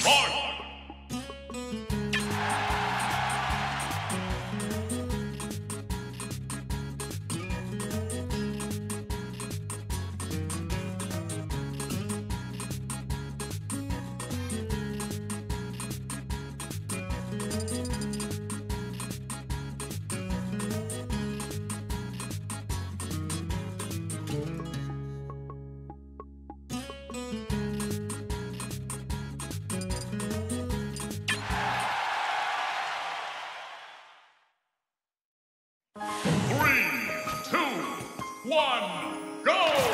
Three, one, go!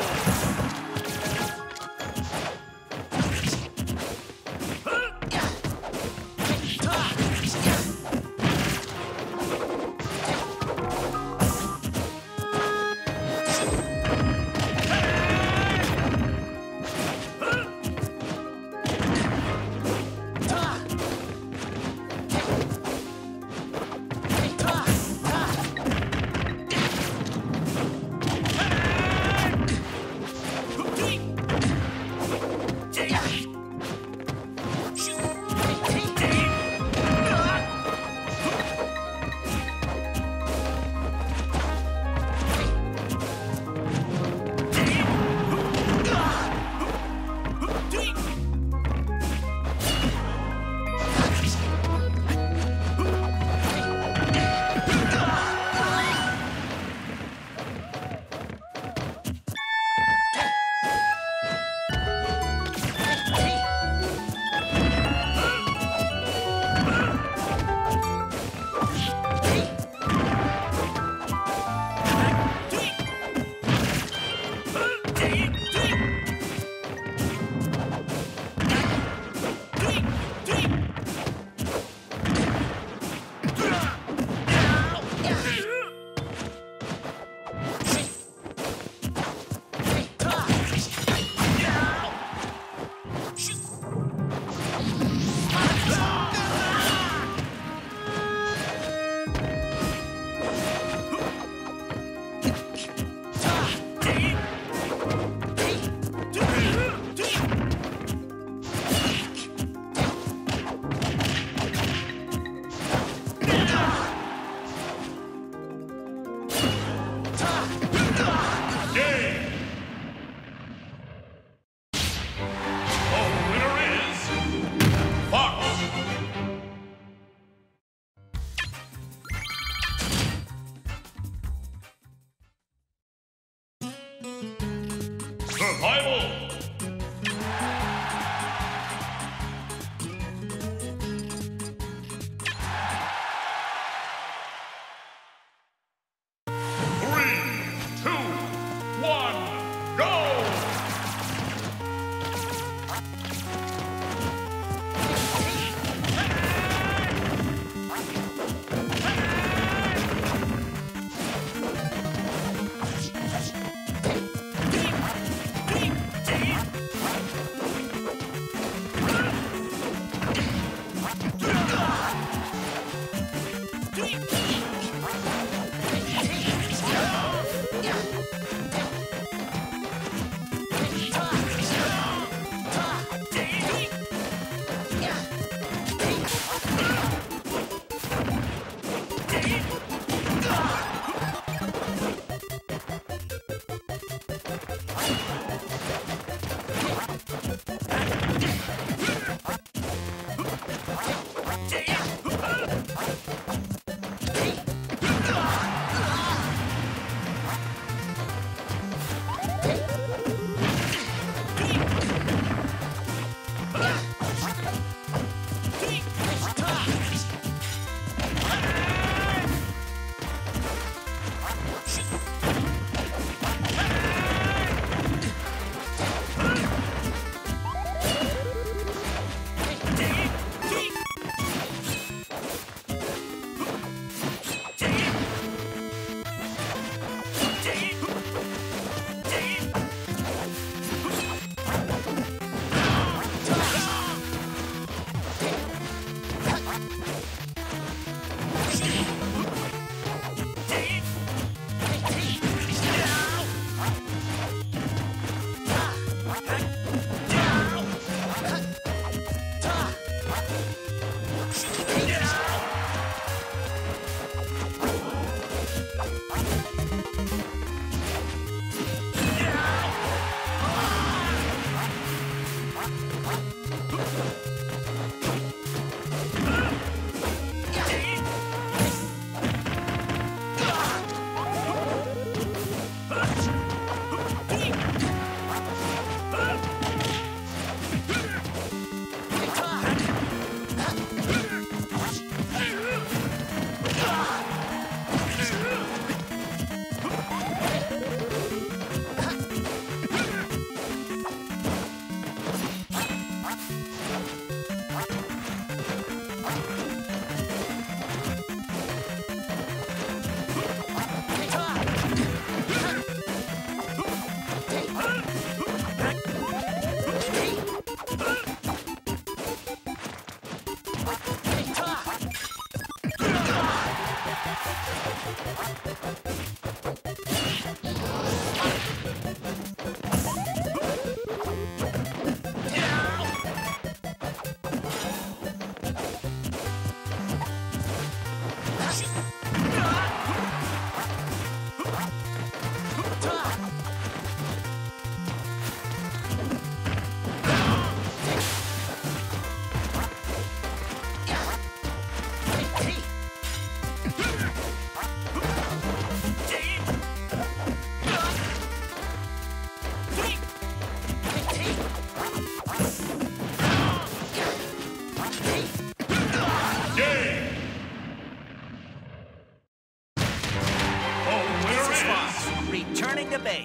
survival.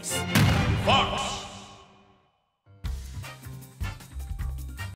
Space.